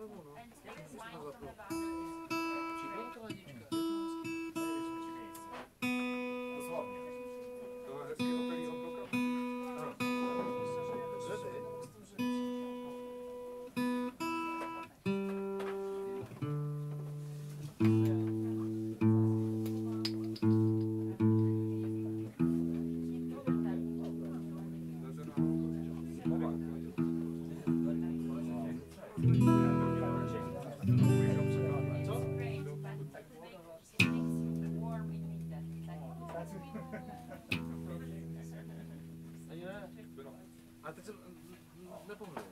новому, ну. Що вокруг? A ty co... Napomnę.